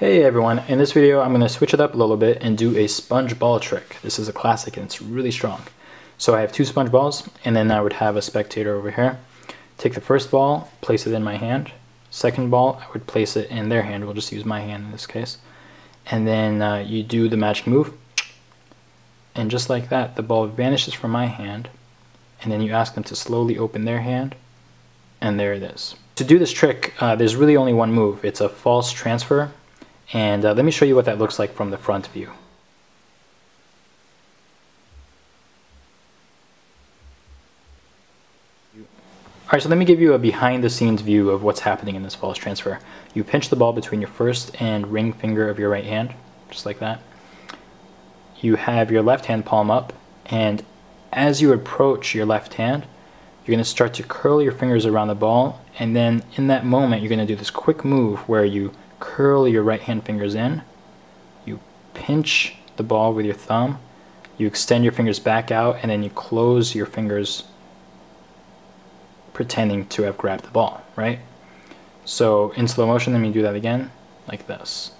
Hey everyone, in this video I'm going to switch it up a little bit and do a sponge ball trick. This is a classic and it's really strong. So I have two sponge balls and then I would have a spectator over here. Take the first ball, place it in my hand. Second ball, I would place it in their hand. We'll just use my hand in this case. And then uh, you do the magic move. And just like that, the ball vanishes from my hand. And then you ask them to slowly open their hand. And there it is. To do this trick, uh, there's really only one move. It's a false transfer and uh, let me show you what that looks like from the front view. Alright, so let me give you a behind the scenes view of what's happening in this false transfer. You pinch the ball between your first and ring finger of your right hand, just like that. You have your left hand palm up, and as you approach your left hand, you're going to start to curl your fingers around the ball, and then in that moment, you're going to do this quick move where you curl your right hand fingers in, you pinch the ball with your thumb, you extend your fingers back out, and then you close your fingers pretending to have grabbed the ball, right? So in slow motion, let me do that again, like this.